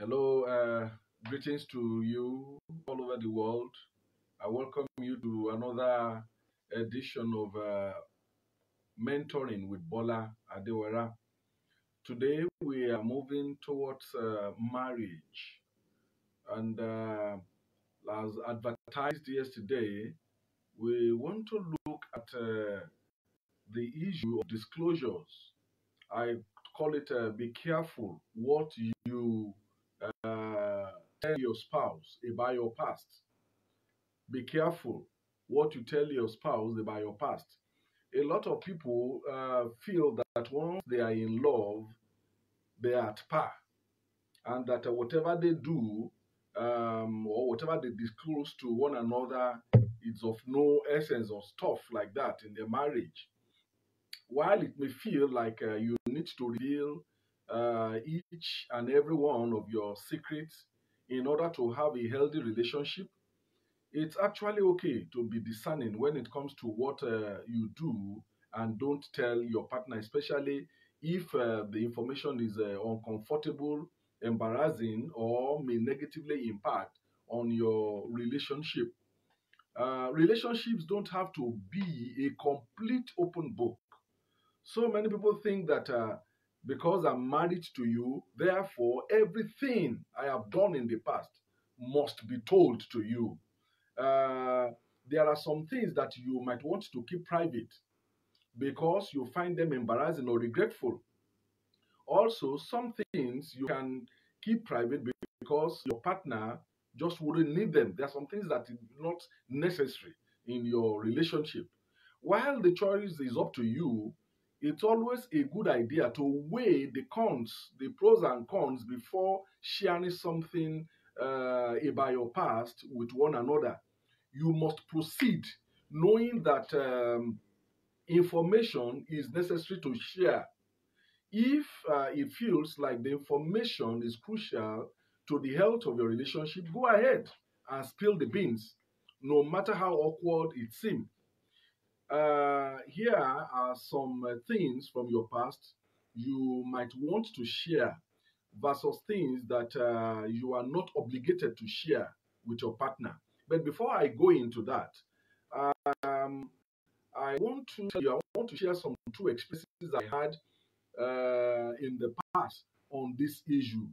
Hello, uh, greetings to you all over the world. I welcome you to another edition of uh, Mentoring with Bola Adewara. Today we are moving towards uh, marriage, and uh, as advertised yesterday, we want to look at uh, the issue of disclosures. I call it uh, be careful what you uh, tell your spouse about your past. Be careful what you tell your spouse about your past. A lot of people uh, feel that once they are in love, they are at par, and that uh, whatever they do um, or whatever they disclose to one another is of no essence or stuff like that in their marriage. While it may feel like uh, you need to reveal uh, each and every one of your secrets in order to have a healthy relationship, it's actually okay to be discerning when it comes to what uh, you do and don't tell your partner, especially if uh, the information is uh, uncomfortable, embarrassing, or may negatively impact on your relationship. Uh, relationships don't have to be a complete open book. So many people think that uh, because I'm married to you, therefore everything I have done in the past must be told to you. Uh, there are some things that you might want to keep private because you find them embarrassing or regretful. Also, some things you can keep private because your partner just wouldn't need them. There are some things that are not necessary in your relationship. While the choice is up to you, it's always a good idea to weigh the cons, the pros and cons before sharing something uh, about your past with one another. You must proceed knowing that um, information is necessary to share. If uh, it feels like the information is crucial to the health of your relationship, go ahead and spill the beans, no matter how awkward it seems. Uh, here are some uh, things from your past you might want to share versus things that uh, you are not obligated to share with your partner. But before I go into that, um, I want to tell you, I want to share some true experiences I had uh, in the past on this issue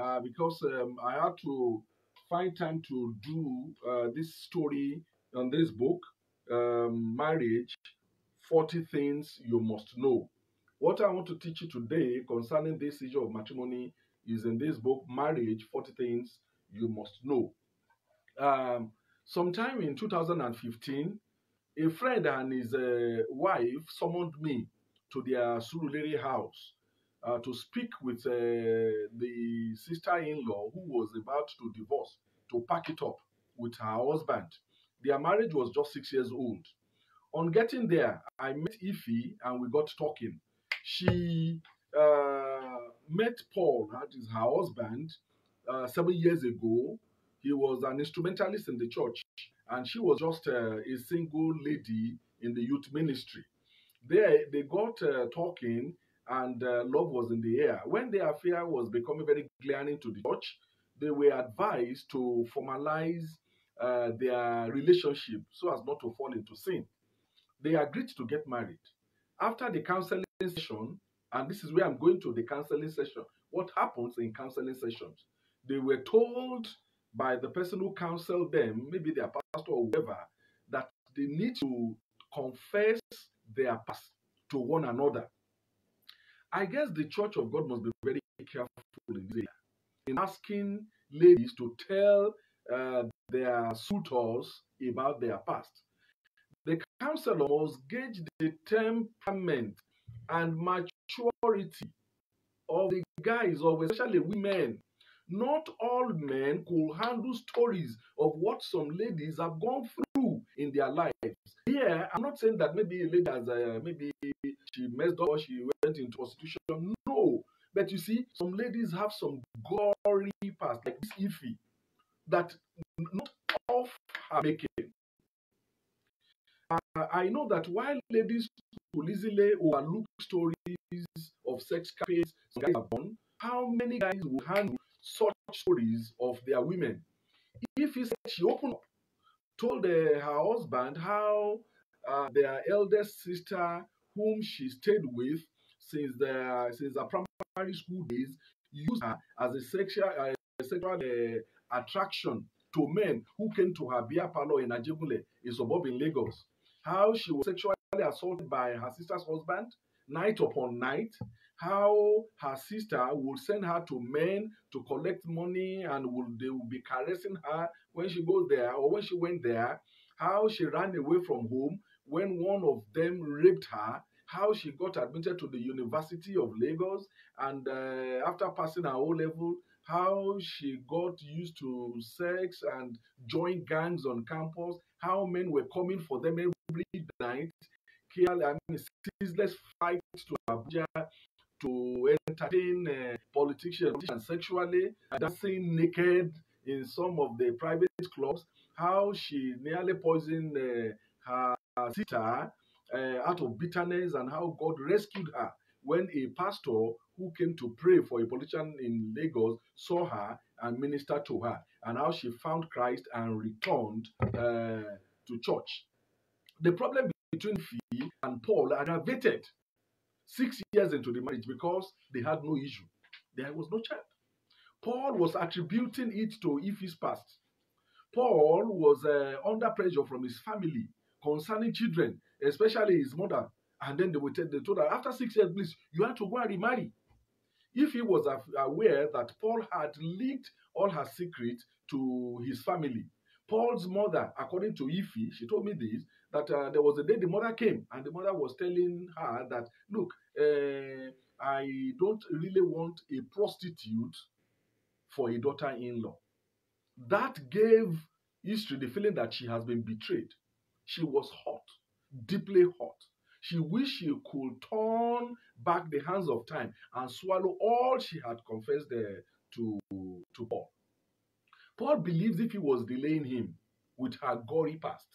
uh, because um, I had to find time to do uh, this story on this book um, marriage 40 things you must know. What I want to teach you today concerning this issue of matrimony is in this book, Marriage 40 Things You Must Know. Um, sometime in 2015, a friend and his uh, wife summoned me to their Surulere house uh, to speak with uh, the sister in law who was about to divorce, to pack it up with her husband. Their marriage was just six years old. On getting there, I met Ify and we got talking. She uh, met Paul, that is her husband, uh, seven years ago. He was an instrumentalist in the church, and she was just uh, a single lady in the youth ministry. There, they got uh, talking, and uh, love was in the air. When the affair was becoming very glaring to the church, they were advised to formalize uh, their relationship so as not to fall into sin. They agreed to get married. After the counseling session, and this is where I'm going to the counseling session, what happens in counseling sessions? They were told by the person who counseled them, maybe their pastor or whoever, that they need to confess their past to one another. I guess the church of God must be very careful in in asking ladies to tell uh, their suitors about their past. The counselor must gauge the temperament and maturity of the guys, or especially women. Not all men could handle stories of what some ladies have gone through in their lives. Here, I'm not saying that maybe a lady has, uh, maybe she messed up or she went into prostitution. No. But you see, some ladies have some gory past, like this Ify, that not off her making. Uh, I know that while ladies will easily overlook stories of sex some guys have done, how many guys will handle such stories of their women. Ify said she opened up, told uh, her husband how uh, their eldest sister, whom she stayed with since the since the primary school days, used her as a sexual, uh, sexual uh, attraction to men who came to her beer parlor in Ajegunle, in Lagos. How she was sexually assaulted by her sister's husband night upon night. How her sister would send her to men to collect money and would, they would be caressing her when she goes there or when she went there. How she ran away from home when one of them raped her how she got admitted to the University of Lagos, and uh, after passing her O level, how she got used to sex and joined gangs on campus, how men were coming for them every night, clearly, I mean, ceaseless fights to Abuja to entertain uh, politicians sexually, dancing naked in some of the private clubs, how she nearly poisoned uh, her sister uh, out of bitterness and how God rescued her when a pastor who came to pray for a politician in Lagos saw her and ministered to her, and how she found Christ and returned uh, to church. The problem between Fee and Paul aggravated six years into the marriage because they had no issue. There was no child. Paul was attributing it to Ify's past. Paul was uh, under pressure from his family concerning children, especially his mother. And then they, would tell, they told her, after six years, please, you have to go and remarry. Ify was aware that Paul had leaked all her secrets to his family, Paul's mother, according to Ify, she told me this, that uh, there was a day the mother came and the mother was telling her that, look, uh, I don't really want a prostitute for a daughter in law. That gave history the feeling that she has been betrayed. She was hot, deeply hot. She wished she could turn back the hands of time and swallow all she had confessed to, to Paul. Paul believes if he was delaying him with her gory past,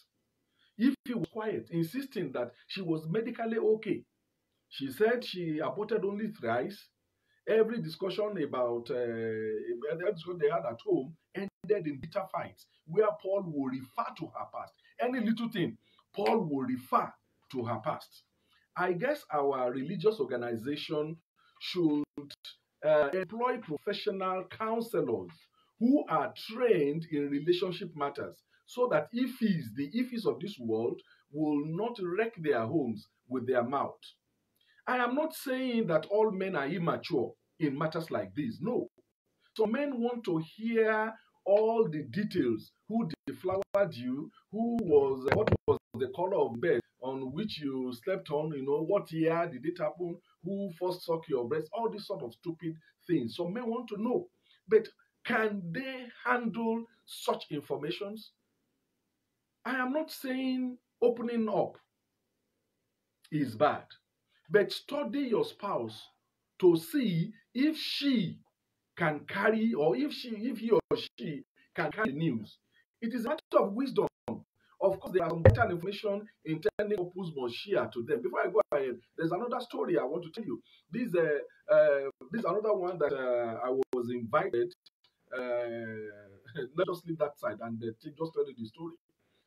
if he was quiet, insisting that she was medically okay, she said she aborted only thrice. Every discussion about uh, discussion they had at home ended in bitter fights, where Paul will refer to her past. Any little thing, Paul will refer to her past. I guess our religious organization should uh, employ professional counselors who are trained in relationship matters so that Ifys, the Ifys of this world, will not wreck their homes with their mouth. I am not saying that all men are immature in matters like this. No. So men want to hear all the details who deflowered you, who was, what was the color of bed on which you slept on, you know, what year did it happen, who first sucked your breast, all these sort of stupid things. Some men want to know. But can they handle such informations? I am not saying opening up is bad, but study your spouse to see if she can carry or if she if he or she can carry news. It is a matter of wisdom. Of course, there are some better information intending couples must share to them. Before I go ahead, there's another story I want to tell you. This uh, uh this is another one that uh, I was invited. Uh, let us leave that side and uh, just tell you the story.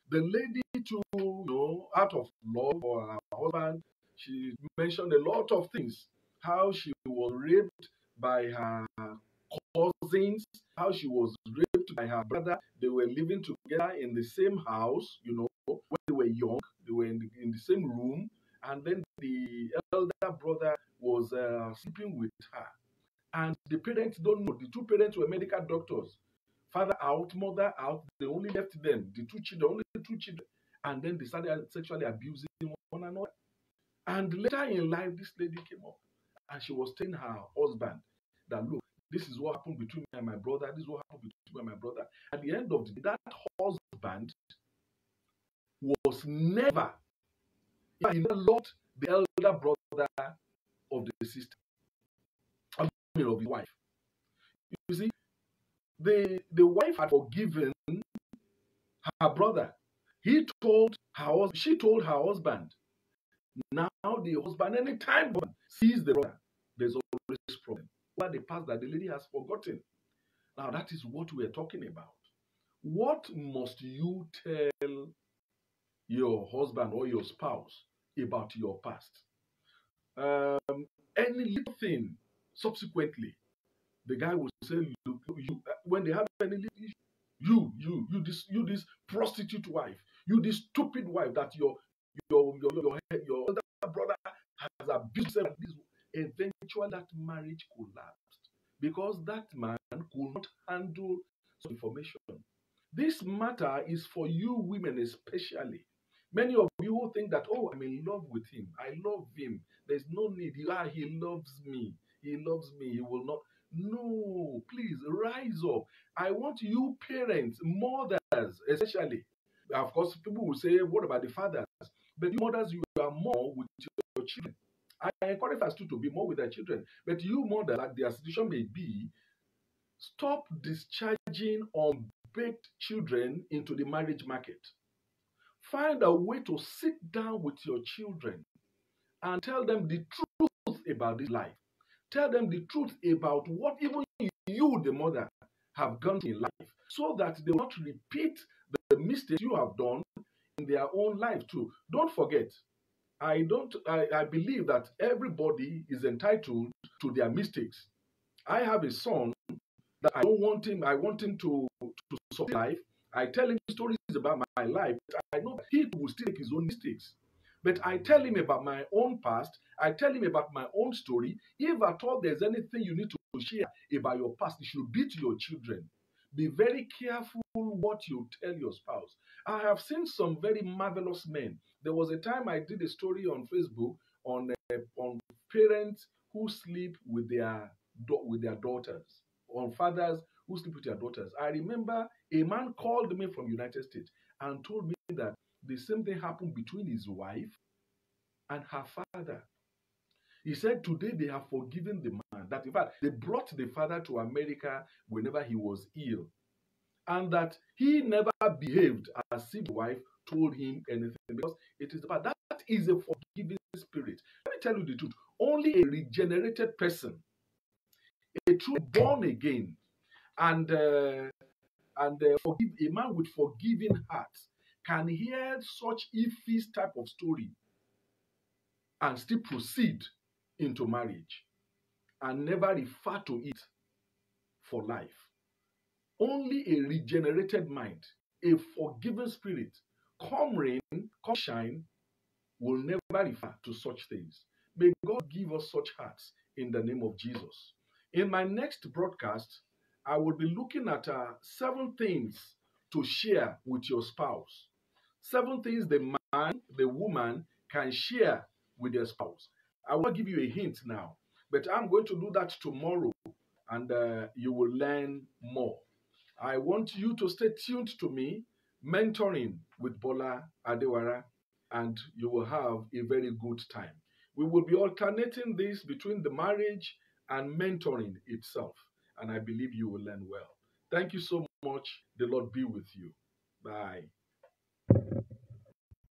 The lady, to you know, out of love for her husband, she mentioned a lot of things. How she was raped by her cousins, how she was raped by her brother. They were living together in the same house, you know, when they were young. They were in the, in the same room. And then the elder brother was uh, sleeping with her. And the parents don't know. The two parents were medical doctors. Father out, mother out. They only left them, the two children, only the two children. And then they started sexually abusing one another. And later in life, this lady came up and she was telling her husband that, look, this is what happened between me and my brother. This is what happened between me and my brother. At the end of the day, that husband was never, he never loved the elder brother of the sister, of the wife. You see, the, the wife had forgiven her brother. He told her she told her husband. Now the husband, anytime sees the brother, there's always problem. What the past that the lady has forgotten. Now, that is what we are talking about. What must you tell your husband or your spouse about your past? Um, any little thing subsequently, the guy will say, Look, you, when they have any little issue, you, you, you, this, you, this prostitute wife, you, this stupid wife that your your your your, your elder brother has abused her. Eventually, that marriage collapsed because that man could not handle some information. This matter is for you women especially. Many of you who think that, oh, I'm in love with him. I love him. There's no need. Ah, he loves me. He loves me. He will not. No, please rise up. I want you parents, mothers, especially. Of course, people will say, what about the fathers? But you mothers, you are more with your children. I encourage us too to be more with their children. But you mother, like their situation may be, stop discharging unbaked children into the marriage market. Find a way to sit down with your children and tell them the truth about this life. Tell them the truth about what even you, the mother, have gone through in life so that they will not repeat the mistakes you have done in their own life too. Don't forget, I don't I, I believe that everybody is entitled to their mistakes. I have a son that I don't want him, I want him to, to suffer life. I tell him stories about my life. I know he will still make his own mistakes. But I tell him about my own past. I tell him about my own story. If at all there's anything you need to share about your past, it should be to your children. Be very careful what you tell your spouse. I have seen some very marvelous men. There was a time I did a story on Facebook on uh, on parents who sleep with their with their daughters, on fathers who sleep with their daughters. I remember a man called me from United States and told me that the same thing happened between his wife and her father. He said today they have forgiven the man. That in fact they brought the father to America whenever he was ill and that he never behaved as if the wife told him anything because it is about that is a forgiving spirit. Let me tell you the truth. Only a regenerated person, a true born again, and uh, and uh, forgive a man with forgiving heart can hear such iffy type of story and still proceed into marriage and never refer to it for life. Only a regenerated mind, a forgiven spirit, come rain, come shine, will never refer to such things. May God give us such hearts in the name of Jesus. In my next broadcast, I will be looking at uh, seven things to share with your spouse. Seven things the man, the woman can share with their spouse. I will give you a hint now, but I'm going to do that tomorrow and uh, you will learn more. I want you to stay tuned to me, mentoring with Bola Adewara, and you will have a very good time. We will be alternating this between the marriage and mentoring itself, and I believe you will learn well. Thank you so much. The Lord be with you. Bye.